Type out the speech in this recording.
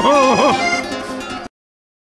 Oh!